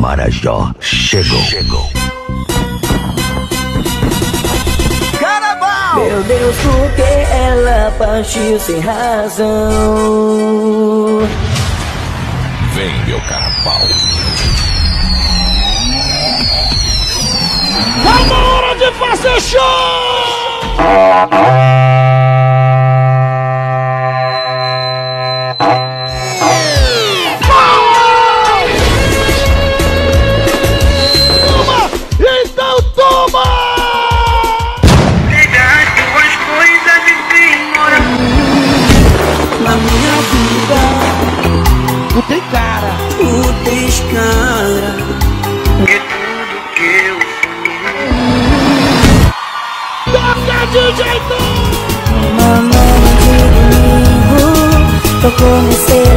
Marajó chegou. Chegou. Carnaval! Meu Deus, por que ela partiu sem razão? Vem, meu carnaval. Tá na hora de fazer show! Tens cara. Que tudo que eu Toca, DJ Tom! Uma noite de domingo Tocou meu celular